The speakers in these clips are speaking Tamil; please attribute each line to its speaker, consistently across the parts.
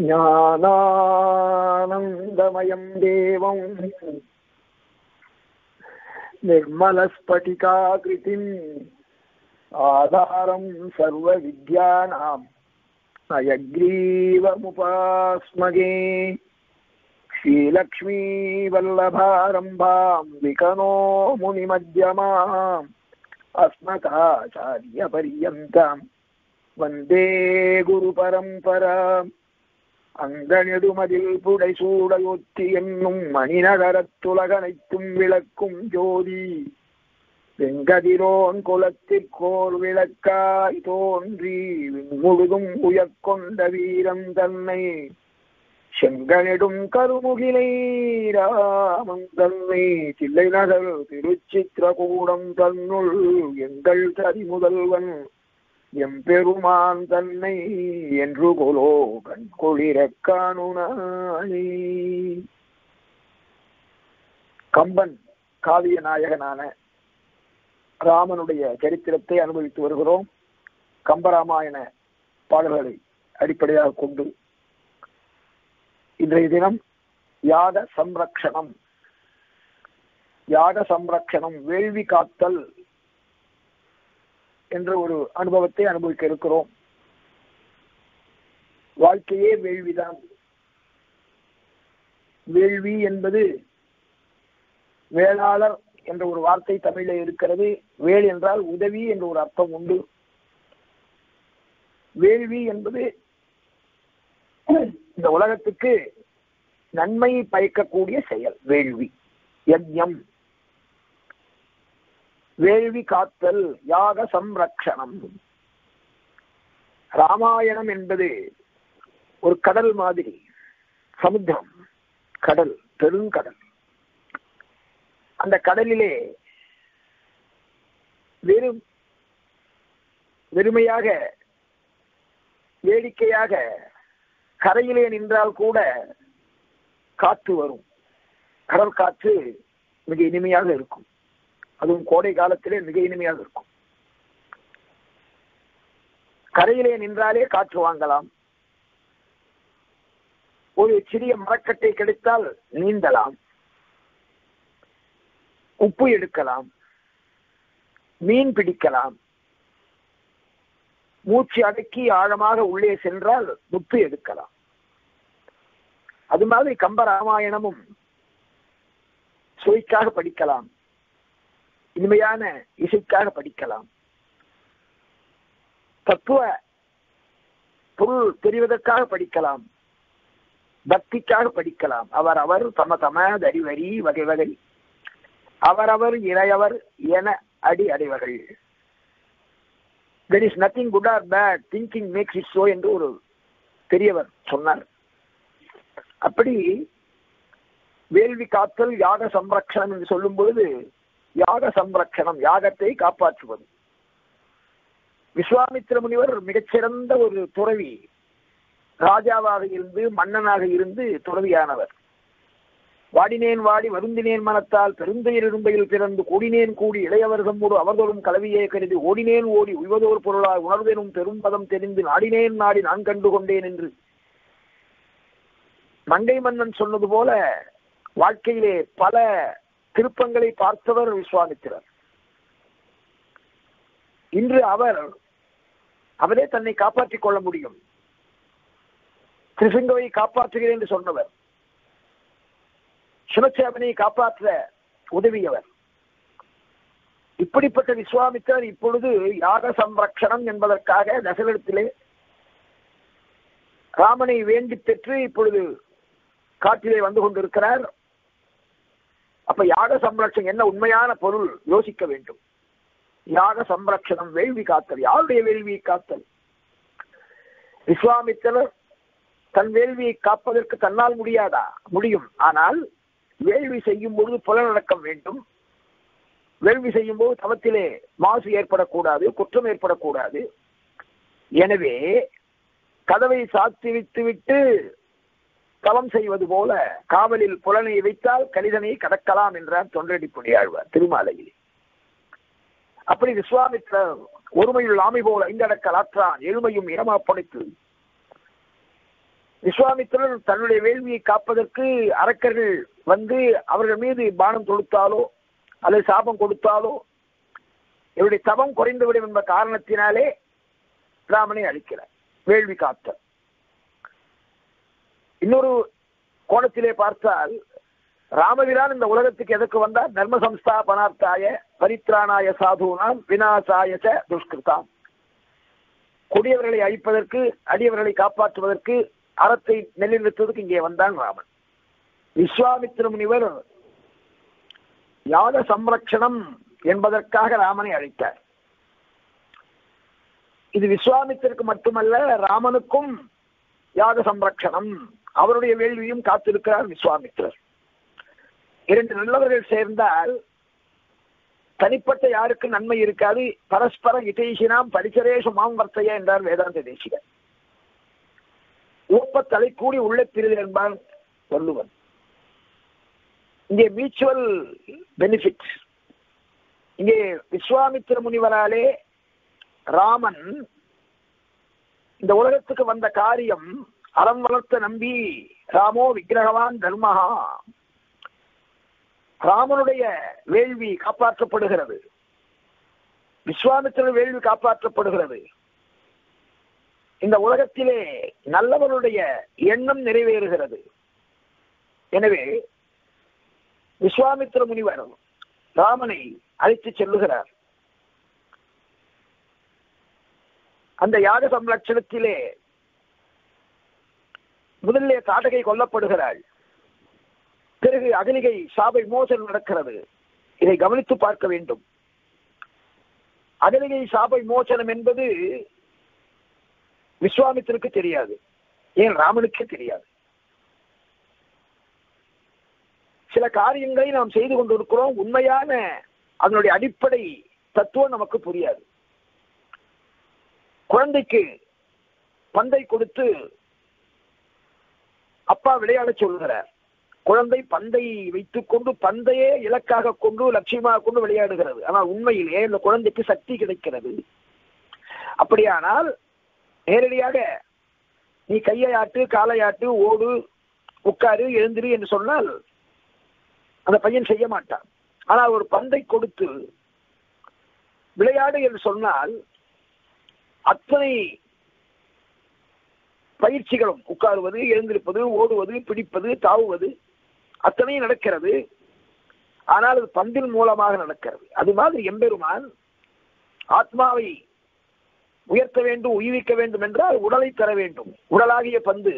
Speaker 1: ज्ञानानन्दमयं देवम् निर्मलस्फटिकाकृतिम् आधारं सर्वविद्यानाम् अयग्रीवमुपास्मगे श्रीलक्ष्मीवल्लभारम्भां विकनो मुनिमध्यमाम् अस्मकाचार्यपर्यन्तां वन्दे गुरुपरम्पराम् அந்த நெடுமதில் புடை புடைசூடையொத்தி என்னும் மணிநகரத்துலகனைத்தும் விளக்கும் ஜோதி. வெங்கதிரோன் குலத்திற்கோர் விளக்காய் தோன்றி முழுதும் உயர்கொண்ட வீரம் தன்னை. செங்கனிடும் கருமுகிலை ராமம் தன்னை. தில்லை நகர் திருச்சித்திரகூடம் தன்னுள் எங்கள் தரி முதல்வன் எம்பெருமான் தன்னை என்று கொலோ கண்குளிரக் காணுனானே கம்பன் காவிய நாயகனான ராமனுடைய சரித்திரத்தை அனுபவித்து வருகிறோம். கம்பராமாயண பாடல்களை அடிப்படையாக கொண்டு இன்றைய தினம் யாக சம்ரக்ஷணம். யாக சம்ரக்ஷணம் வேள்வி காத்தல் என்ற ஒரு அனுபவத்தை அனுபவிக்க இருக்கிறோம். வாழ்க்கையே வேள்விதான். வேள்வி என்பது வேளாளர் என்ற ஒரு வார்த்தை தமிழில் இருக்கிறது. வேள் என்றால் உதவி என்ற ஒரு அர்த்தம் உண்டு. வேள்வி என்பது இந்த உலகத்துக்கு நன்மையை பயக்கக்கூடிய செயல் வேள்வி. யஜ்யம் வேள்வி காத்தல் யாக சம்ரக்ஷணம். ராமாயணம் என்பது ஒரு கடல் மாதிரி சமுத்திரம் கடல் பெருங்கடல். அந்த கடலிலே வெறும் வெறுமையாக வேடிக்கையாக கரையிலே நின்றால் கூட காற்று வரும். கடல் காற்று மிக இனிமையாக இருக்கும். அதுவும் கோடை காலத்திலே மிக இனிமையாக இருக்கும். கரையிலே நின்றாலே காற்று வாங்கலாம். ஒரு சிறிய மரக்கட்டை கிடைத்தால் நீந்தலாம். உப்பு எடுக்கலாம். மீன் பிடிக்கலாம். மூச்சு அடக்கி ஆழமாக உள்ளே சென்றால் முத்து எடுக்கலாம். அது மாதிரி கம்ப ராமாயணமும் சுவைக்காக படிக்கலாம். இனிமையான இசைக்காக படிக்கலாம். தத்துவ பொருள் தெரிவதற்காக படிக்கலாம். பக்திக்காக படிக்கலாம். அவர் அவர் தம தம தரிவரி வகை வகை. அவரவர் இறையவர் என அடி அடைவர்கள். There is nothing good or bad thinking makes it so என்று ஒரு பெரியவர் சொன்னார். அப்படி வேள்வி காத்தல் யாக சம்ரக்ஷணம் என்று சொல்லும் பொழுது யாக சம்ரக்ஷணம் யாகத்தை காப்பாற்றுவது. விஸ்வாமித்திர முனிவர் மிகச்சிறந்த ஒரு துறவி ராஜாவாக இருந்து மன்னனாக இருந்து துறவியானவர். வாடினேன் வாடி வருந்தினேன் மனத்தால் பெருந்தையர் இரும்பையில் பிறந்து கூடினேன் கூடி இளையவர்கமோடு அவர்தோறும் கலவியே கருதி ஓடினேன் ஓடி உய்வதோர் பொருளாய் உணர்வெனும் பெரும் பதம் தெரிந்து நாடினேன் நாடி நான் கண்டு கொண்டேன் என்று. மங்கை மன்னன் சொன்னது போல வாழ்க்கையிலே பல திருப்பங்களை பார்த்தவர் விஸ்வாமித்திரர் இன்று அவர் அவரே தன்னை காப்பாற்றிக் கொள்ள முடியும். திருசிங்கவை காப்பாற்றுகிறேன் என்று சொன்னவர். சிவசேவனையை காப்பாற்ற உதவியவர். இப்படிப்பட்ட விஸ்வாமித்தர் இப்பொழுது யாக சம்ரக்ஷணம் என்பதற்காக தசரத்திலே ராமனை வேண்டி பெற்று இப்பொழுது காட்டிலே வந்து கொண்டிருக்கிறார். அப்ப யாக சம்ரட்சணம் என்ன உண்மையான பொருள்? யோசிக்க வேண்டும். யாக சம்ரட்சணம் வேள்வி காத்தல். யாருடைய வேள்வியை காத்தல்? விஸ்வாமித்திரர் தன் வேள்வியை காப்பதற்கு தன்னால் முடியாதா? முடியும். ஆனால் வேள்வி செய்யும் பொழுது புலநடக்கம் வேண்டும். வேள்வி செய்யும் போது தவத்திலே மாசு ஏற்படக்கூடாது குற்றம் ஏற்படக்கூடாது. எனவே கதவை சாத்தி விட்டு விட்டு களம் செய்வது போல காவலில் புலனை வைத்தால் கணிதனை கடக்கலாம் என்றார் தொண்டடி புனியாழ்வார் திருமாலையில். அப்படி விஸ்வாமித்திரர் ஒருமையுள் ஆமை போல ஐந்தடக்கல் ஆற்றான் எழுமையும் இனமா படைத்து. விஸ்வாமித்திரர் தன்னுடைய வேள்வியை காப்பதற்கு அரக்கர்கள் வந்து அவர்கள் மீது பானம் தொடுத்தாலோ அல்லது சாபம் கொடுத்தாலோ இவருடைய தவம் குறைந்துவிடும் என்ற காரணத்தினாலே ராமனை அளிக்கிறார் வேள்வி காத்தல். இன்னொரு கோணத்திலே பார்த்தால் ராமபிரான் இந்த உலகத்துக்கு எதற்கு வந்தார்? தர்ம சம்ஸ்தாபனார்த்தாய பரித்ராணாய சாதுனாம் வினாசாய ச துஷ்கிருதாம். கொடியவர்களை அழிப்பதற்கு அடியவர்களை காப்பாற்றுவதற்கு அறத்தை நிலைநிறுத்துவதற்கு இங்கே வந்தான் ராமன். விஸ்வாமித்திர முனிவர் யாக சம்ரக்ஷணம் என்பதற்காக ராமனை அழைத்தார். இது விஸ்வாமித்திற்கு மட்டுமல்ல ராமனுக்கும் யாக சம்ரக்ஷணம் அவருடைய வேள்வியும் காத்திருக்கிறார் விஸ்வாமித்திரர் இரண்டு நல்லவர்கள் சேர்ந்தால் தனிப்பட்ட யாருக்கு நன்மை இருக்காது. பரஸ்பர இட்டேசினாம் பரிசரேஷு மாம் வர்த்தைய என்றார் வேதாந்த தேசிகர். ஊப்ப தலை கூடி உள்ள பிரிவு என்பான் வள்ளுவன். இங்கே மியூச்சுவல் பெனிஃபிட் இங்கே விஸ்வாமித்திர முனிவராலே ராமன் இந்த உலகத்துக்கு வந்த காரியம் அறம் வளர்த்த நம்பி ராமோ விக்கிரகவான் தர்மஹா. ராமனுடைய வேள்வி காப்பாற்றப்படுகிறது. விஸ்வாமித்திரன் வேள்வி காப்பாற்றப்படுகிறது. இந்த உலகத்திலே நல்லவருடைய எண்ணம் நிறைவேறுகிறது. எனவே விஸ்வாமித்திர முனிவர் ராமனை அழைத்து செல்லுகிறார். அந்த யாக சம்ரட்சணத்திலே முதலிலே காடகை கொல்லப்படுகிறாள். பிறகு அகலிகை சாபை மோசல் நடக்கிறது. இதை கவனித்து பார்க்க வேண்டும். அகலிகை சாபை மோசனம் என்பது விஸ்வாமித்திற்கு தெரியாது. ஏன் ராமனுக்கே தெரியாது. சில காரியங்களை நாம் செய்து கொண்டிருக்கிறோம். உண்மையான அதனுடைய அடிப்படை தத்துவம் நமக்கு புரியாது. குழந்தைக்கு பந்தை கொடுத்து அப்பா விளையாட சொல்கிறார் குழந்தை பந்தை வைத்துக் கொண்டு பந்தையே இலக்காக கொண்டு லட்சியமாக கொண்டு விளையாடுகிறது. ஆனால் உண்மையிலே இந்த குழந்தைக்கு சக்தி கிடைக்கிறது. அப்படியானால் நேரடியாக நீ கையை ஆட்டு காலை ஆட்டு ஓடு உட்காரு எழுந்திரு என்று சொன்னால் அந்த பையன் செய்ய மாட்டான். ஆனால் ஒரு பந்தை கொடுத்து விளையாடு என்று சொன்னால் அத்தனை பயிற்சிகளும் உட்காருவது எழுந்திருப்பது ஓடுவது பிடிப்பது தாவுவது அத்தனையும் நடக்கிறது. ஆனால் அது பந்தின் மூலமாக நடக்கிறது. அது மாதிரி எம்பெருமான் ஆத்மாவை உயர்த்த வேண்டும் உயிரிக்க வேண்டும் என்றால் உடலை தர வேண்டும். உடலாகிய பந்து.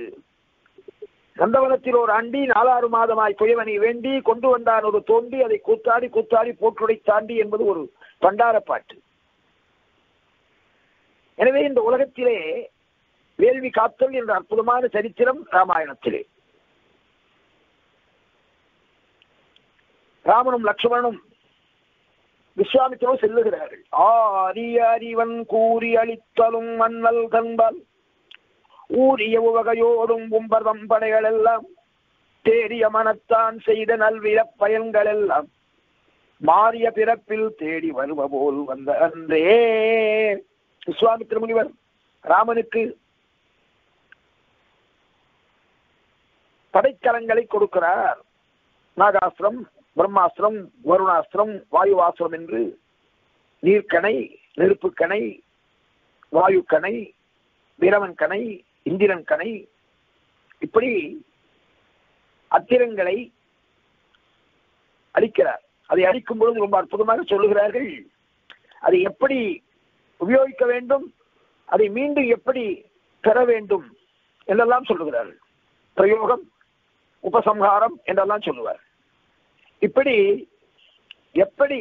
Speaker 1: நந்தவனத்தில் ஒரு ஆண்டி நாலாறு மாதமாய் புயவனை வேண்டி கொண்டு வந்தான் ஒரு தோண்டி அதை கூத்தாடி கூத்தாடி போற்றுடை தாண்டி என்பது ஒரு பண்டார பாட்டு. எனவே இந்த உலகத்திலே வேள்வி காத்தல் என்ற அற்புதமான சரித்திரம் ராமாயணத்திலே. ராமனும் லக்ஷ்மணனும் விஸ்வாமித்திரோ செல்லுகிறார்கள். ஆரிய அறிவன் கூறி அளித்தலும் மன்னல் கண்பால் ஊரிய உவகையோடும் உம்பர்தம் படைகள் எல்லாம் தேடிய மனத்தான் செய்த நல்விர பயன்கள் எல்லாம் மாறிய பிறப்பில் தேடி வருவ போல் வந்த அன்றே. விஸ்வாமித்திர முனிவர் ராமனுக்கு படைக்கலங்களை கொடுக்கிறார். நாகாஸ்திரம் பிரம்மாஸ்திரம் வருணாஸ்திரம் வாயுவாஸ்திரம் என்று நீர்க்கணை நெருப்புக்கணை வாயுக்கணை வீரவன் கணை இந்திரன் கணை. இப்படி அத்திரங்களை அளிக்கிறார் அதை அளிக்கும் பொழுது ரொம்ப அற்புதமாக சொல்லுகிறார்கள். அதை எப்படி உபயோகிக்க வேண்டும்? அதை மீண்டும் எப்படி பெற வேண்டும்? என்றெல்லாம் சொல்லுகிறார்கள். பிரயோகம் உபசம்ஹாரம் என்றெல்லாம் சொல்லுவார். இப்படி எப்படி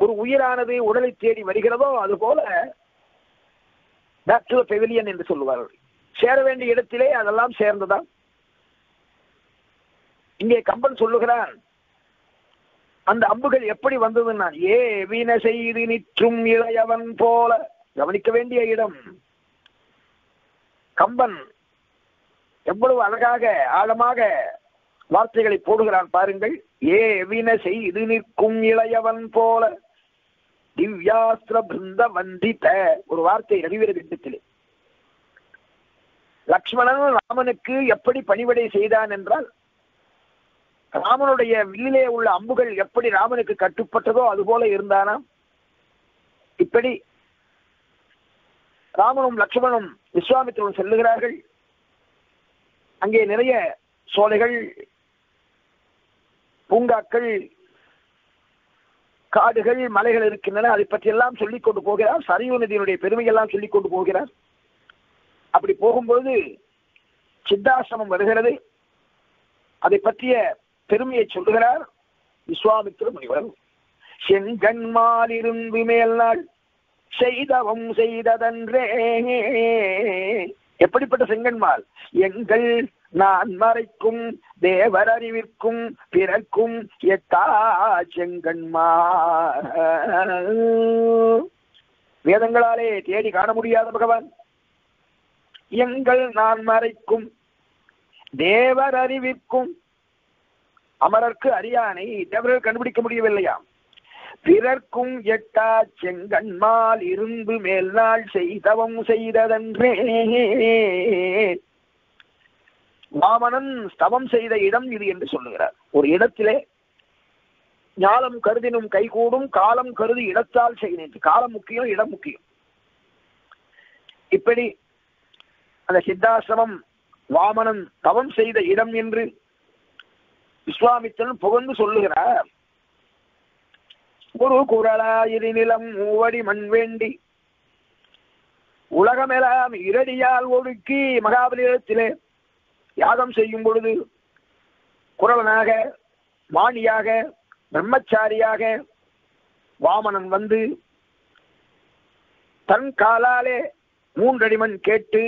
Speaker 1: ஒரு உயிரானது உடலை தேடி வருகிறதோ அது போல பேக் டு பெவிலியன் என்று சொல்லுவார்கள் சேர வேண்டிய இடத்திலே அதெல்லாம் சேர்ந்ததா இங்கே கம்பன் சொல்லுகிறான் அந்த அம்புகள் எப்படி வந்ததுன்னா ஏ வீண செய்து நிற்றும் இளையவன் போல. கவனிக்க வேண்டிய இடம். கம்பன் எவ்வளவு அழகாக ஆழமாக வார்த்தைகளை போடுகிறான் பாருங்கள். ஏ வீண செய்து நிற்கும் இளையவன் போல. திவ்யாஸ்திர பிருந்த வந்தித்த ஒரு வார்த்தை ரவிவீர திட்டத்திலே லக்ஷ்மணன் ராமனுக்கு எப்படி பணிவிடை செய்தான் என்றால் ராமனுடைய வில்லிலே உள்ள அம்புகள் எப்படி ராமனுக்கு கட்டுப்பட்டதோ அதுபோல இருந்தானாம். இப்படி ராமனும் லக்ஷ்மணும் விஸ்வாமித்திரனும் செல்லுகிறார்கள். அங்கே நிறைய சோலைகள் பூங்காக்கள் காடுகள் மலைகள் இருக்கின்றன. அதை பற்றி எல்லாம் சொல்லிக் கொண்டு போகிறார். சரியு நதியினுடைய பெருமையெல்லாம் சொல்லிக் கொண்டு போகிறார். அப்படி போகும்போது சித்தாசிரமம் வருகிறது. அதை பற்றிய பெருமையை சொல்லுகிறார் விஸ்வாமித்திர முனிவர். செங்கண்மாலிருந்து மேல் நாள் செய்தவம் செய்ததன்றே எப்படிப்பட்ட செங்கன்மால் எங்கள் நான் மறைக்கும் தேவர் அறிவிற்கும் பிறக்கும் எத்தா செங்கன்மால் வேதங்களாலே தேடி காண முடியாத பகவான். எங்கள் நான் மறைக்கும் தேவர் அறிவிற்கும் அமரர்க்கு அறியானை தேவர்கள் கண்டுபிடிக்க முடியவில்லையாம். பிறர்க்கும் எட்டா செங்கண்மால் இருந்து மேல் நாள் செய்தவம் செய்ததன்றே. வாமனன் ஸ்தவம் செய்த இடம் இது என்று சொல்லுகிறார். ஒரு இடத்திலே ஞாலம் கருதினும் கைகூடும் காலம் கருதி இடத்தால் செய்கிறேன் காலம் முக்கியம் இடம் முக்கியம். இப்படி அந்த சித்தாசிரமம் வாமனன் தவம் செய்த இடம் என்று விஸ்வாமித்திரன் புகழ்ந்து சொல்லுகிறார். ஒரு குரலாயிரி நிலம் மூவடி மண் வேண்டி. உலகமெல்லாம் இரடியால் ஒடுக்கி மகாபலிடத்திலே யாகம் செய்யும் பொழுது குரவனாக வாணியாக பிரம்மச்சாரியாக வாமனன் வந்து தன் காலாலே மூன்றடிமன் கேட்டு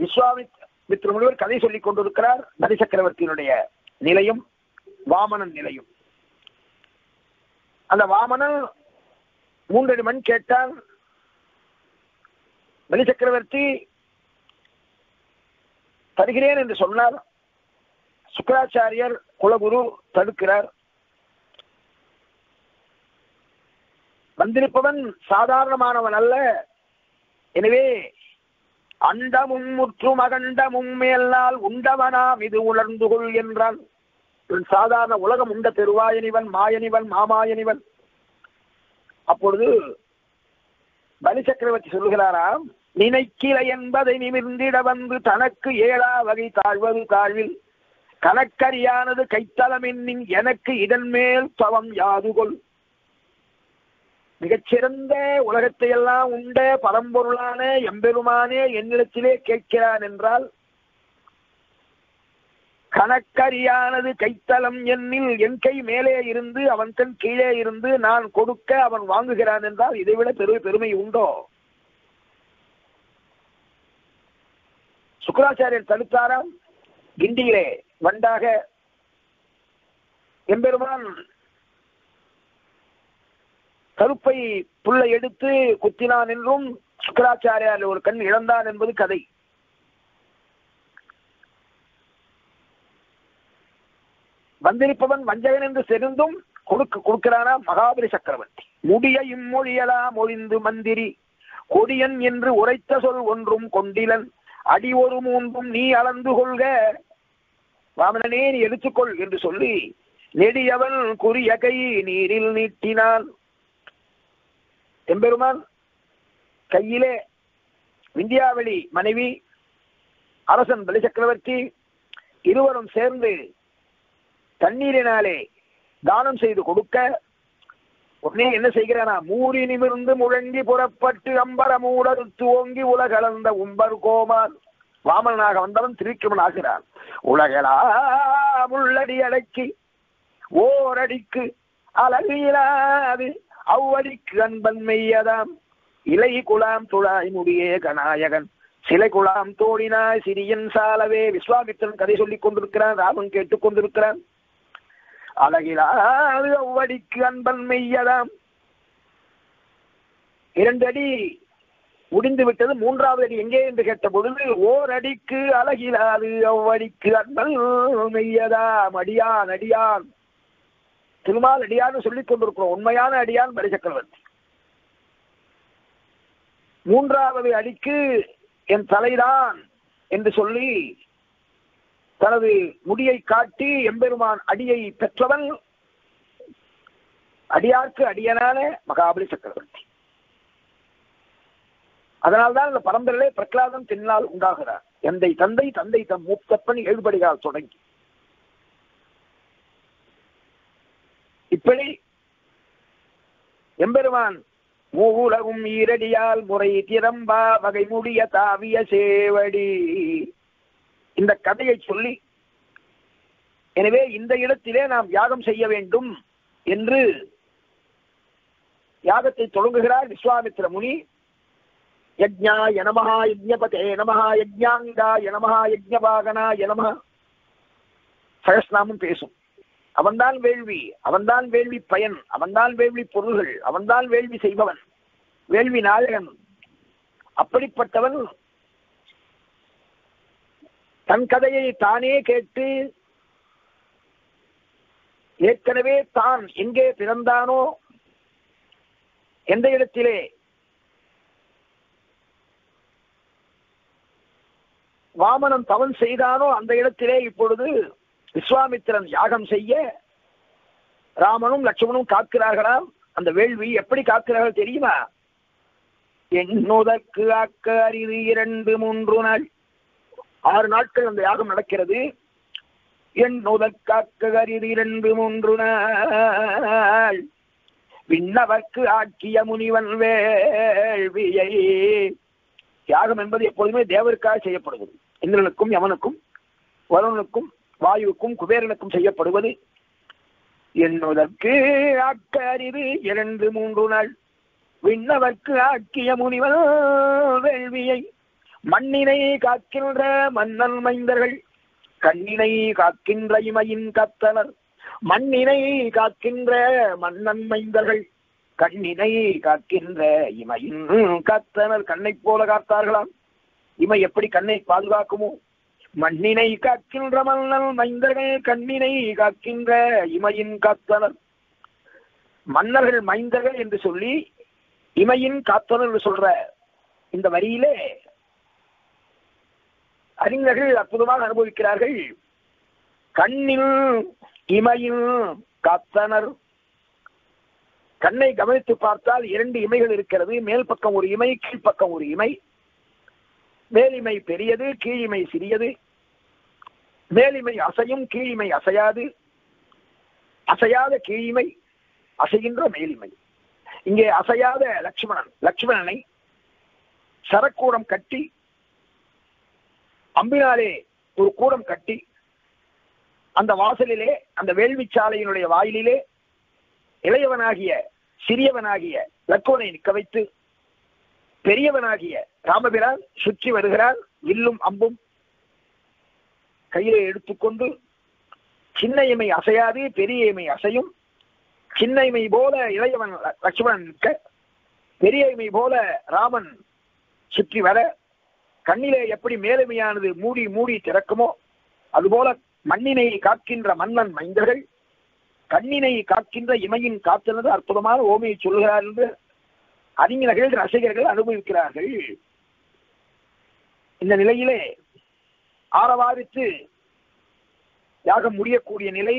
Speaker 1: விஸ்வாமித்ர முனிவர் கதை சொல்லிக் கொண்டிருக்கிறார் நரி சக்கரவர்த்தியினுடைய நிலையும் வாமனன் நிலையும். அந்த வாமனன் மூன்றடி மண் கேட்டால் பலி சக்கரவர்த்தி தருகிறேன் என்று சொன்னார். சுக்கராச்சாரியர் குலகுரு தடுக்கிறார். வந்திருப்பவன் சாதாரணமானவன் அல்ல. எனவே அண்டமும் முற்றும் அகண்டமும் மேலால் உண்டவனாம் இது உணர்ந்து கொள் என்றான். சாதாரண உலகம் உண்ட தெருவாயனிவன் மாயனிவன் மாமாயனிவன் அப்பொழுது பலி சக்கரவர்த்தி சொல்லுகிறாராம் நினைக்கில என்பதை நிமிர்ந்திட வந்து தனக்கு ஏழா வகை தாழ்வது தாழ்வில். கணக்கரியானது கைத்தளமென்னின் எனக்கு இதன் மேல் தவம் யாதுகொள். மிகச்சிறந்த உலகத்தை எல்லாம் உண்ட பரம்பொருளான எம்பெருமானே என்னிடத்திலே கேட்கிறான் என்றால் கணக்கரியானது கைத்தலம் என்னில் என் கை மேலே இருந்து அவன் கண் கீழே இருந்து நான் கொடுக்க அவன் வாங்குகிறான் என்றால் இதைவிட பெரு பெருமை உண்டோ? சுக்கராச்சாரியர் தடுத்தாராம். கிண்டியிலே வண்டாக எம்பெருமான் கருப்பை புல்லை எடுத்து குத்தினான் என்றும் சுக்கராச்சாரியார் ஒரு கண் இழந்தான் என்பது கதை. வந்திருப்பவன் வஞ்சகன் என்று தெரிந்தும் கொடுக்க கொடுக்கிறானா மகாபலி சக்கரவர்த்தி. முடிய இம்மொழியலாம் ஒழிந்து மந்திரி. கொடியன் என்று உரைத்த சொல் ஒன்றும் கொண்டிலன். அடி ஒரு மூன்றும் நீ அளந்து கொள்க. வாமனனே நீ எடுத்துக்கொள் என்று சொல்லி நெடியவன் குறிய கை நீரில் நீட்டினான். எம்பெருமான் கையிலே விந்தியாவளி மனைவி அரசன் பலி சக்கரவர்த்தி இருவரும் சேர்ந்து தண்ணீரினாலே தானம் செய்து கொடுக்க உடனே என்ன செய்கிறானா? மூறி நிமிர்ந்து முழங்கி புறப்பட்டு அம்பர மூடறுத்து ஓங்கி உலகளந்த உம்பர் கோமார் வாமனாக வந்தவன் திருக்கிரமன் ஆகிறான். உலகளா முள்ளடி அடக்கி ஓரடிக்கு அழகிலாது அவ்வடிக்கு அன்பன் மெய்யதாம். இலை குலாம் துழாய் முடியே கநாயகன். சிலை குழாம் தோழினாய் சிறியன் சாலவே. விஸ்வாமித்திரன் கதை சொல்லிக் கொண்டிருக்கிறான் ராமன் கேட்டுக் கொண்டிருக்கிறான். அழகிலாது அவ்வடிக்கு அன்பன் மெய்யதாம். இரண்டு அடி முடிந்து விட்டது மூன்றாவது அடி எங்கே என்று கேட்ட பொழுது ஓர் அடிக்கு அழகிலாது அவ்வடிக்கு அன்பன் மெய்யதாம். அடியான் அடியான். திருமால் அடியான்னு சொல்லிக் கொண்டிருக்கிறோம். உண்மையான அடியான் பரிசக்கரவர்த்தி மூன்றாவது அடிக்கு என் தலைதான் என்று சொல்லி தனது முடியை காட்டி எம்பெருமான் அடியை பெற்றவன். அடியார்க்கு அடியனான மகாபலி சக்கரவர்த்தி. அதனால்தான் இந்த பரம்பரையிலே பிரகலாதன் தென்னால் உண்டாகிறார். எந்தை தந்தை தந்தை தம் மூத்தப்பன் ஏழுபடிகால் தொடங்கி. இப்படி எம்பெருமான் மூவுலகும் ஈரடியால் முறை திறம்பா வகை முடிய தாவிய சேவடி. இந்த கதையை சொல்லி எனவே இந்த இடத்திலே நாம் யாகம் செய்ய வேண்டும் என்று யாகத்தை தொடங்குகிறார் விஸ்வாமித்திர முனி. யஜ்ஞா எனமஹா யஜ்ஞபதே நமஹா யஜ்ஞாங்கா எனமஹா யஜ்ஞபாகனா யனமஹா சகஸ்நாமம் பேசும். அவன்தான் வேள்வி அவன்தான் வேள்வி பயன் அவன்தான் வேள்வி பொருள்கள் அவன்தான் வேள்வி செய்பவன் வேள்வி நாயகன். அப்படிப்பட்டவன் தன் கதையை தானே கேட்டு ஏற்கனவே தான் எங்கே பிறந்தானோ எந்த இடத்திலே? வாமனன் தவன் செய்தானோ அந்த இடத்திலே இப்பொழுது விஸ்வாமித்திரன் யாகம் செய்ய ராமனும் லட்சுமணும் காக்கிறார்களாம் அந்த வேள்வி எப்படி காக்கிறார்கள் தெரியுமா? என்னுதற்கு ஆக்க அறிவு இரண்டு மூன்று நாள். ஆறு நாட்கள் அந்த யாகம் நடக்கிறது. என்னுதற்காக்க அரிது இரண்டு மூன்று நாள். விண்ணவர்க்கு ஆக்கிய முனிவன் வேள்வியை. தியாகம் என்பது எப்போதுமே தேவருக்காக செய்யப்படுவது. இந்திரனுக்கும் யமனுக்கும் வருணனுக்கும் வாயுவுக்கும் குபேரனுக்கும் செய்யப்படுவது. என்னுதற்கு ஆக்க அறிவு இரண்டு மூன்று நாள். விண்ணவர்க்கு ஆக்கிய முனிவன் வேள்வியை. மண்ணினை காக்கின்ற மன்னன் மைந்தர்கள் கண்ணினை காக்கின்ற இமையின் கத்தனர் மண்ணினை காக்கின்ற மன்னன் மைந்தர்கள் கண்ணினை காக்கின்ற இமையின் கத்தனர் கண்ணை போல காத்தார்களாம். இமை எப்படி கண்ணை பாதுகாக்குமோ? மண்ணினை காக்கின்ற மன்னன் மைந்தர்கள் கண்ணினை காக்கின்ற இமையின் காத்தனர் மன்னர்கள் மைந்தர்கள் என்று சொல்லி இமையின் காத்தனர் என்று சொல்ற இந்த வரியிலே அறிஞர்கள் அற்புதமாக அனுபவிக்கிறார்கள். கண்ணில் இமையில் காத்தனர். கண்ணை கவனித்து பார்த்தால் இரண்டு இமைகள் இருக்கிறது. மேல் பக்கம் ஒரு இமை கீழ்ப்பக்கம் ஒரு இமை. மேலிமை பெரியது கீழிமை சிறியது. மேலிமை அசையும் கீழிமை அசையாது. அசையாத கீழிமை அசைகின்ற மேலிமை இங்கே அசையாத லட்சுமணன் லட்சுமணனை சரக்கூடம் கட்டி அம்பினாலே ஒரு கூடம் கட்டி அந்த வாசலிலே அந்த வேள்விச்சாலையினுடைய வாயிலிலே இளையவனாகிய சிறியவனாகிய லக்கோனை நிற்க வைத்து பெரியவனாகிய ராமபிரான் சுற்றி வருகிறார். வில்லும் அம்பும் கையிலே எடுத்துக்கொண்டு சின்ன இமை அசையாது பெரிய இமை அசையும். சின்ன இமை போல இளையவன் லட்சுமணன் நிற்க பெரிய இமை போல ராமன் சுற்றி வர கண்ணிலே எப்படி மேலுமையானது மூடி மூடி திறக்குமோ அதுபோல மண்ணினை காக்கின்ற மன்னன் மைந்தர்கள் கண்ணினை காக்கின்ற இமையின் காத்தனது அற்புதமான ஓமையை சொல்கிறார் என்று அறிஞர்கள் ரசிகர்கள் அனுபவிக்கிறார்கள். இந்த நிலையிலே ஆரவாரித்து யாகம் முடியக்கூடிய நிலை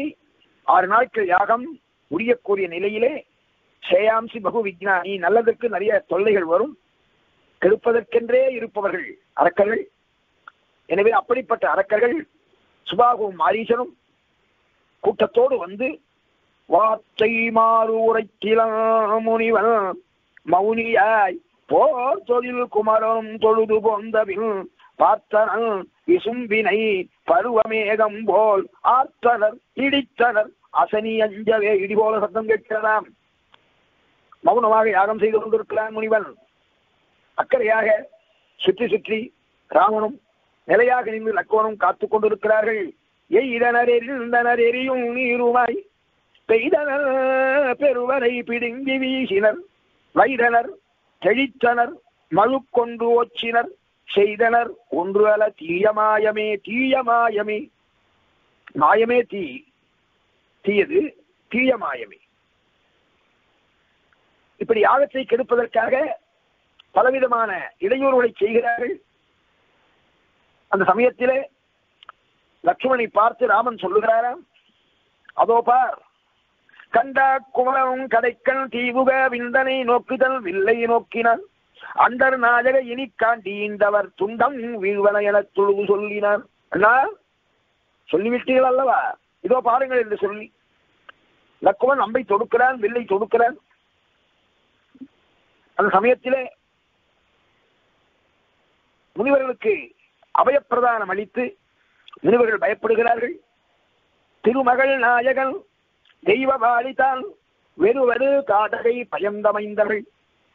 Speaker 1: ஆறு நாட்கள் யாகம் முடியக்கூடிய நிலையிலே சேயாம்சி பகு விஜ்ஞானி நல்லதற்கு நிறைய தொல்லைகள் வரும். கெடுப்பதற்கென்றே இருப்பவர்கள் அரக்கர்கள். எனவே அப்படிப்பட்ட அரக்கர்கள் சுபாகவும் மாரீசனும் கூட்டத்தோடு வந்து வார்த்தை மாறு உரைத்திலாம் முனிவன் மௌனியாய் போர் தொழில் குமரனும் தொழுது போந்தபின் பார்த்தனன் விசும்பினை பருவமேகம் போல் ஆர்த்தனர் இடித்தனர். அசனி அஞ்சவே இடி போல சத்தம் கேட்கிறதாம். மௌனமாக யாகம் செய்து கொண்டிருக்கிறான் முனிவன். அக்கறையாக சுற்றி சுற்றி ராமனும் நிலையாக நின்று லக்கோனும் காத்துக் கொண்டிருக்கிறார்கள். எய்தனர் எரிந்தனர் எரியும் நீருமாய் பெய்தனர் பெருவரை பிடுங்கி வீசினர். வைதனர் தெளித்தனர் மழு கொண்டு ஒச்சினர் செய்தனர் ஒன்று அல தீய மாயமே தீய மாயமே. மாயமே தீ தீயது தீய மாயமே. இப்படி யாகத்தை கெடுப்பதற்காக பலவிதமான இடையூறுகளை செய்கிறார்கள். அந்த சமயத்திலே லட்சுமணனை பார்த்து ராமன் சொல்லுகிறாராம் அதோ பார் கண்டா குமரம் கடைக்கண் தீவுக விந்தனை நோக்குதல் வில்லை நோக்கினான். அண்டர் நாயக இனி காண்டீண்டவர் துண்டம் வீழ்வன என துழுவு சொல்லினார் அண்ணா சொல்லிவிட்டீர்கள் அல்லவா? இதோ பாருங்கள் என்று சொல்லி லக்குவன் அம்பை தொடுக்கிறான் வில்லை தொடுக்கிறான். அந்த சமயத்திலே முனிவர்களுக்கு அபயப்பிரதானம் அளித்து முனிவர்கள் பயப்படுகிறார்கள். திருமகள் நாயகன் தெய்வ பாலிதான் வெறுவரு காதகை பயந்தமைந்தவள்.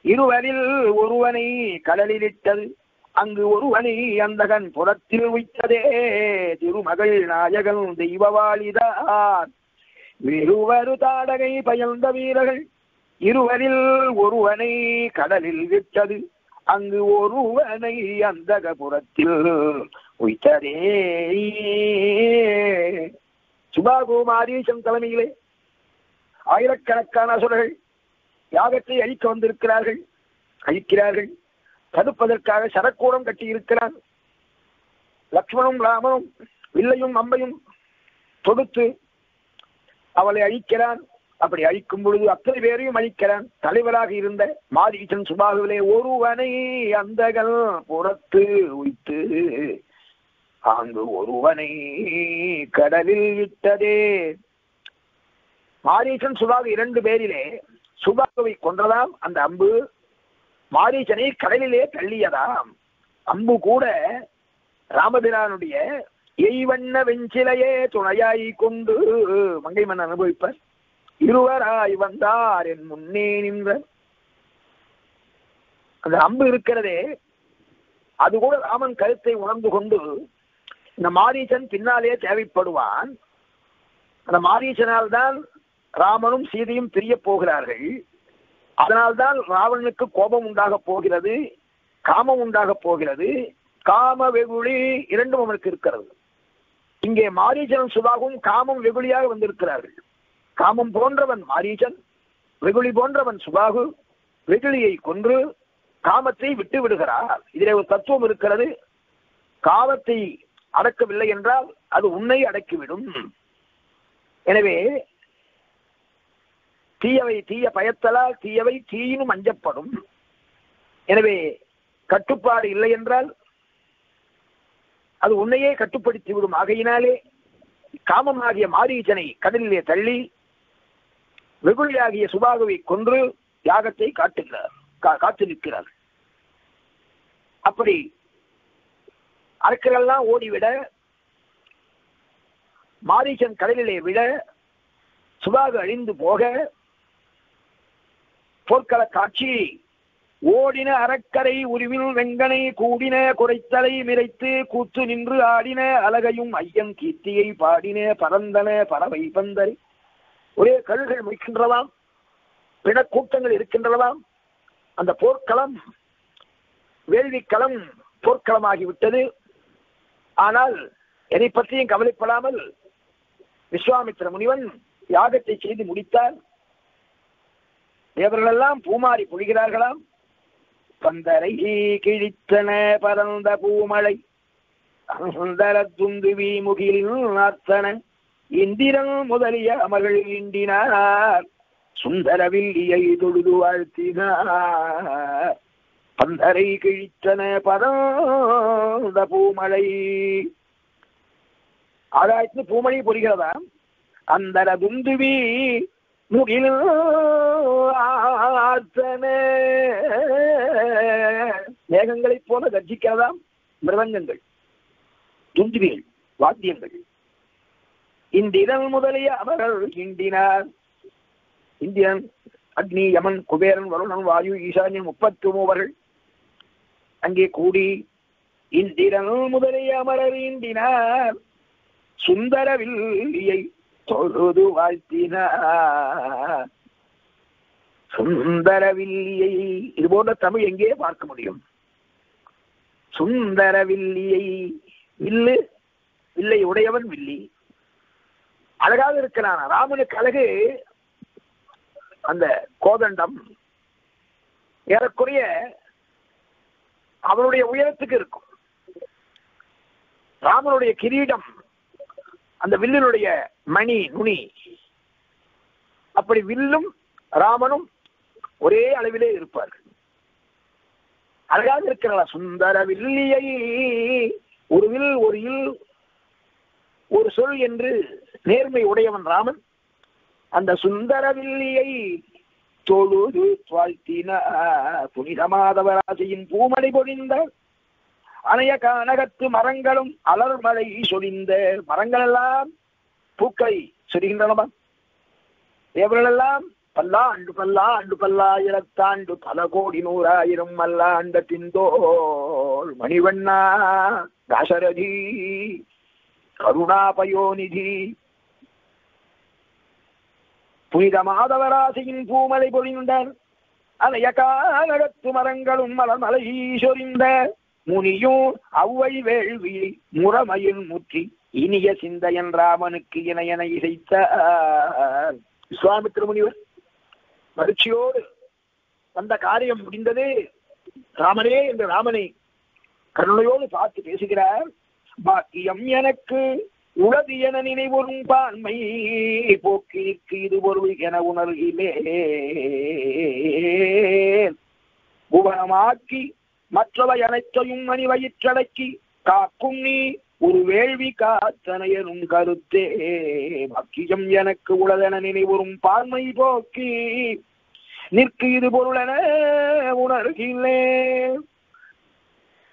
Speaker 1: இருவரில் ஒருவனை கடலிலிட்டது அங்கு ஒருவனை அந்தகன் புறத்தில் வைத்ததே திருமகள் நாயகன் தெய்வவாளிதான் வெறுவரு தாடகை பயந்த வீரர்கள். இருவரில் ஒருவனை கடலில் விட்டது அங்கு ஒருவனை அந்தகபுரத்தில் உய்த்ததே சுபாகுமாரீசன் தலைமையிலே ஆயிரக்கணக்கான அசுரர்கள் யாகத்தை அழிக்க வந்திருக்கிறார்கள் அழிக்கிறார்கள். தடுப்பதற்காக சரக்கூடம் கட்டியிருக்கிறார் லக்ஷ்மணும் ராமனும் வில்லையும் அம்பையும் தொடுத்து அவளை அழிக்கிறான் அப்படி அழிக்கும் பொழுது அத்தனை பேரையும் அழிக்கிறான். தலைவராக இருந்த மாரீசன் சுபாகுவிலே ஒருவனை அந்தகள் புறத்து உய்த்து அங்கு ஒருவனை கடலில் விட்டதே மாரீசன் சுபாகு இரண்டு பேரிலே சுபாகுவை கொன்றதாம். அந்த அம்பு மாரீசனை கடலிலே தள்ளியதாம். அம்பு கூட ராமபிரானுடைய எய்வண்ண வெஞ்சிலையே துணையாய் கொண்டு மங்கை மன்னன் அனுபவிப்பார். இருவராய் வந்தார் என் முன்னே நின்ற. அந்த அம்பு இருக்கிறதே அது கூட ராமன் கருத்தை உணர்ந்து கொண்டு இந்த மாரீசன் பின்னாலே தேவைப்படுவான். அந்த மாரீசனால் தான் ராமனும் சீதையும் பிரிய போகிறார்கள். அதனால்தான் ராவணனுக்கு கோபம் உண்டாக போகிறது காமம் உண்டாக போகிறது. காம வெகுளி இரண்டும் அவனுக்கு இருக்கிறது. இங்கே மாரீசன் சுபாகவும் காமம் வெகுளியாக வந்திருக்கிறார்கள். காமம் போன்றவன் மாரீசன் வெகுளி போன்றவன் சுபாகு வெகுளியை கொன்று காமத்தை விட்டு விடுகிறார். இதிலே ஒரு தத்துவம் இருக்கிறது. காமத்தை அடக்கவில்லை என்றால் அது உன்னை அடக்கிவிடும். எனவே தீயவை தீய பயத்தலால் தீயவை தீயினும் அஞ்சப்படும். எனவே கட்டுப்பாடு இல்லை என்றால் அது உன்னையே கட்டுப்படுத்தி விடும். ஆகையினாலே காமமாகிய மாரீசனை கடலிலே தள்ளி வெகுளியாகிய சுபாகுவை கொன்று யாகத்தை காட்டுகிறார். காத்து நிற்கிறார். அப்படி அரக்கரெல்லாம் ஓடிவிட மாரீசன் கடலிலே விட சுபாகு அழிந்து போக போர்க்கள காட்சி ஓடின அறக்கரை உருவில் வெங்கனை கூடின குறைத்தலை மிரைத்து கூத்து நின்று ஆடின அழகையும் ஐயன் கீர்த்தியை பாடின பரந்தன பறவை பந்தரை. ஒரே கழுகள் முடிக்கின்றதாம் பிணக்கூட்டங்கள் இருக்கின்றதாம் அந்த போர்க்களம் வேள்விக்களம் போர்க்களமாகிவிட்டது. ஆனால் எதை பற்றியும் கவலைப்படாமல் விஸ்வாமித்திர முனிவன் யாகத்தை செய்து முடித்தார். தேவர்களெல்லாம் பூமாறி பொழிகிறார்களாம். பந்தரை கிழித்தன பரந்த பூமழை சுந்தர துந்துவி முகிலில் நார்த்தன இந்திரன் முதலிய அமர்கள் இண்டினார் சுந்தர வில்லியை தொழுது வாழ்த்தினார். பந்தரை கிழித்தன பரந்த பூமழை. ஆகாயத்து பூமழை பொறிகிறதா? அந்தர துந்துவி முகில் ஆத்தன மேகங்களைப் போல கர்ஜிக்கிறதாம் மிருதங்கங்கள். துந்துவிகள் வாத்தியங்கள். இந்திரன் முதலிய அவர்கள் இண்டினார் இந்திரன் அக்னி யமன் குபேரன் வருணன் வாயு ஈசான்யன் முப்பத்து மூவர்கள். அங்கே கூடி இந்திரன் முதலிய அமரர் இண்டினார் சுந்தரவில்லியை தொழுது வாழ்த்தினார். சுந்தரவில்லியை இது போன்ற தமிழ் எங்கே பார்க்க முடியும்? சுந்தரவில்லியை வில்லு வில்லை உடையவன் வில்லி. அழகாக இருக்கிறான். ராமனுக்கு அழகு அந்த கோதண்டம் ஏறக்குறைய அவனுடைய உயரத்துக்கு இருக்கும். ராமனுடைய கிரீடம் அந்த வில்லினுடைய மணி நுனி. அப்படி வில்லும் ராமனும் ஒரே அளவிலே இருப்பார்கள். அழகாக இருக்கிறா சுந்தர வில்லியை ஒரு வில் ஒரு இல் ஒரு சொல் என்று நேர்மை உடையவன் ராமன். அந்த சுந்தரவில்லியை தொழுது வாழ்த்தின புனித பூமணி பொழிந்த அணைய கனகத்து மரங்களும் அலர்மலை சொரிந்த மரங்கள் எல்லாம் பூக்களை சொரிகின்றனவா தேவர்களெல்லாம் பல்லாண்டு பல்லாண்டு பல்லாயிரத்தாண்டு பல கோடி நூறாயிரம் மல்லாண்ட பிந்தோள் மணிவண்ணா தாசரதி. கருணாபயோநிதி. புனித மாதவராசியின் பூமலை பொழிந்தார் அலைய காலகத்து மரங்களும் மலமலை சொரிந்த முனியும் அவ்வை வேள்வி முறமையில் முற்றி இனிய சிந்தையன் ராமனுக்கு இணையன இசைத்த விஸ்வாமித்திர முனிவர் மகிழ்ச்சியோடு வந்த காரியம் முடிந்தது. ராமனே என்று ராமனை கருணையோடு பார்த்து பேசுகிறார். பாக்கியம் எனக்கு உளது என நினைவரும் பான்மை போக்கிற்கு இது பொருள் என உணர்கிலே புவனமாக்கி மற்றவை அனைத்தையும் மணி வயிற்றடக்கி காக்கும் நீ ஒரு வேள்வி காத்தனையனும் கருத்தே. பாக்கியம் எனக்கு உளதென நினைவரும் பான்மை போக்கி நிற்கு இது பொருளென உணர்கிலே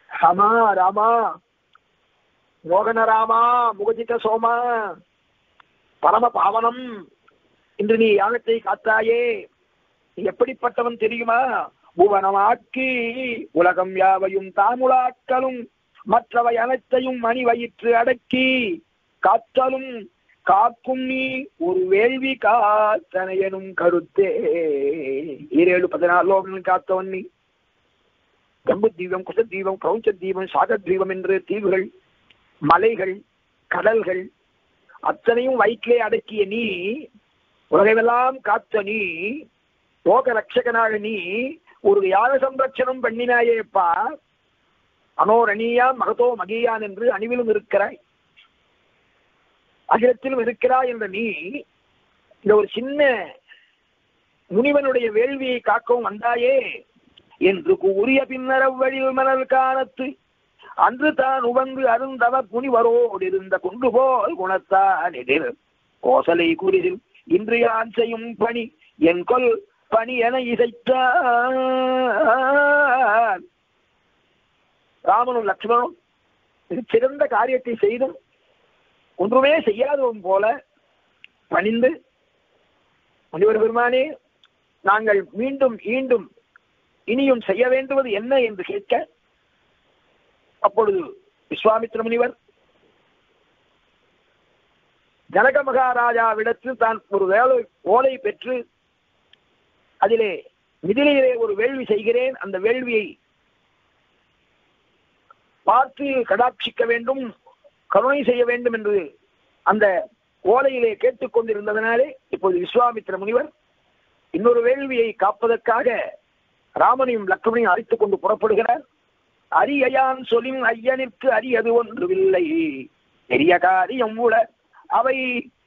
Speaker 1: அமார் ராமா மோகனராமா முகஜித சோமா பரம பாவனம் இன்று நீ யாகத்தை காத்தாயே நீ எப்படிப்பட்டவன் தெரியுமா? புவனமாக்கி உலகம் யாவையும் தாமுலாக்களும் மற்றவை அனைத்தையும் மணி வயிற்று அடக்கி காத்தலும் காக்கும் நீ ஒரு வேள்வி காத்தனையனும் கருத்தே. ஈரேழு பதினாலு லோகங்கள் காத்தவன் நீ. தம்பு தீபம் குச தீபம் கவுஞ்ச தீபம் சாக தீபம் என்று தீவுகள் மலைகள் கடல்கள் அத்தனையும் வயிற்றிலே அடக்கிய நீ உலகமெல்லாம் காத்த நீ லோக ரட்சகனாக நீ ஒரு யாக சம்ரட்சணம் பண்ணினாயேப்பா? அனோரணியா மகதோ மகியான் என்று அணிவிலும் இருக்கிறாய். அகிலத்திலும் இருக்கிறாய் என்ற நீ இந்த ஒரு சின்ன முனிவனுடைய வேள்வியை காக்கவும் வந்தாயே என்று கூறிய பின்னர் அவ்வழியில் மணல் காலத்து அன்று தான் உவந்து அருந்தவ புனிவரோடு இருந்த கொண்டு போல் குணத்தான் எதிர். கோசலை குறிதில் இன்று யான் செய்யும் பணி என் கொல் பணி என இசைத்தான் ராமனும் லட்சுமணனும் சிறந்த காரியத்தை செய்தும் ஒன்றுமே செய்யாதவன் போல பணிந்து முனிவர் பெருமானே நாங்கள் மீண்டும் ஈண்டும் இனியும் செய்ய வேண்டுவது என்ன என்று கேட்க அப்பொழுது விஸ்வாமித்திர முனிவர் ஜனக மகாராஜாவிடத்தில் தான் ஒரு வேலை ஓலை பெற்று அதிலே மிதிலையிலே ஒரு வேள்வி செய்கிறேன். அந்த வேள்வியை பார்த்து கடாட்சிக்க வேண்டும் கருணை செய்ய வேண்டும் என்று அந்த ஓலையிலே கேட்டுக்கொண்டிருந்ததனாலே இப்போது விஸ்வாமித்திர முனிவர் இன்னொரு வேள்வியை காப்பதற்காக ராமனையும் லக்ஷ்மணையும் அழைத்துக் கொண்டு புறப்படுகிறார். அரியயான் சொலின் ஐயனிற்கு அரியது ஒன்றுமில்லை. பெரிய காரியம் உள அவை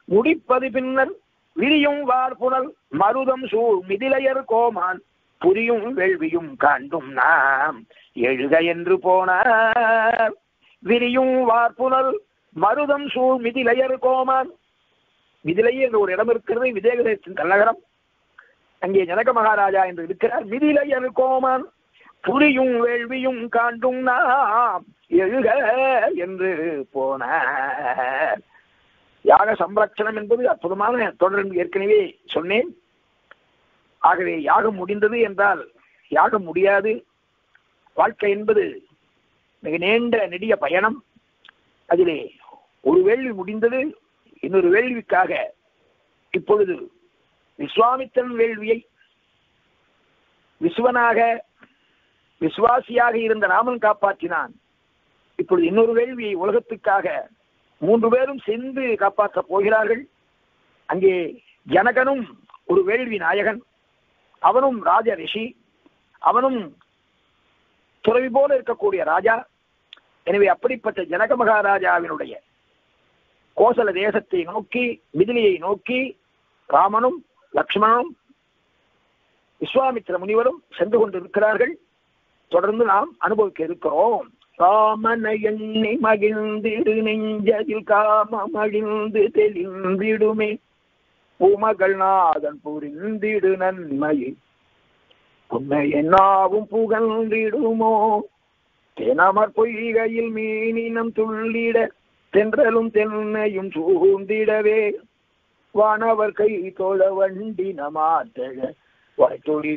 Speaker 1: முடிப்பது பின்னர் விரியும் வார்புணல் மருதம் சூழ் மிதிலையர் கோமான் புரியும் வேள்வியும் காண்டும் நாம் எழுக என்று போனார். விரியும் வார்புணல் மருதம் சூழ் மிதிலையர் கோமான் மிதிலையே என்ற ஒரு இடம் இருக்கிறது விஜயகதேசத்தின் தலைநகரம் அங்கே ஜனக மகாராஜா என்று இருக்கிறார். மிதிலையர் கோமான் புரியும் வேள்வியும் காண்டும் நாம் எழுக என்று போனார் யாக சம்ரட்சணம் என்பது அற்புதமான தொடர் ஏற்கனவே சொன்னேன். ஆகவே யாகம் முடிந்தது என்றால் யாகம் முடியாது. வாழ்க்கை என்பது மிக நீண்ட நெடிய பயணம். அதிலே ஒரு வேள்வி முடிந்தது இன்னொரு வேள்விக்காக இப்பொழுது விஸ்வாமித்திரன் வேள்வியை விஸ்வனாக விசுவாசியாக இருந்த ராமன் காப்பாற்றினான். இப்பொழுது இன்னொரு வேள்வியை உலகத்துக்காக மூன்று பேரும் சேர்ந்து காப்பாற்றப் போகிறார்கள். அங்கே ஜனகனும் ஒரு வேள்வி நாயகன் அவனும் ராஜ ரிஷி அவனும் துறவி போல இருக்கக்கூடிய ராஜா. எனவே அப்படிப்பட்ட ஜனக மகாராஜாவினுடைய கோசல தேசத்தை நோக்கி மிதிலியை நோக்கி ராமனும் லக்ஷ்மணனும் விஸ்வாமித்திர முனிவரும் சென்று கொண்டிருக்கிறார்கள். தொடர்ந்து நாம் அனுபவிக்க இருக்கிறோம். ராமனை எண்ணி மகிழ்ந்திடு நெஞ்சதில் காமம் அழிந்து தெளிந்திடுமே. பூமகள் நாதன் புரிந்திடு நன்மையை. உன்னை என்னாவும் புகழ்ந்திடுமோ? தெனமர் பொய்கையில் மீனினம் துள்ளிட தென்றலும் தென்னையும் சூழ்ந்திடவே. வானவர் கை தோழ வண்டி நமாத்தழ வாய்த்தொழி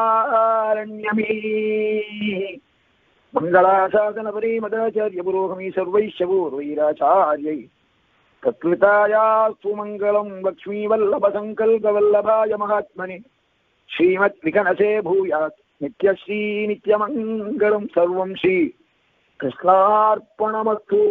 Speaker 1: சூவகுளாரண்யமே மங்களாசாசனபரி மதாச்சாரிய புரோகமி சர்வைஷபூர்வைராச்சாரியை தத்விதாயாஸ்து மங்களம் லக்ஷ்மீ வல்லப சங்கல்ப வல்லபாய மகாத்மனே ஸ்ரீமத் விகனசே பூயாத் நித்யஸ்ரீ நித்யமங்கலம் சர்வம் ஸ்ரீ கிருஷ்ணார்ப்பணமஸ்தூ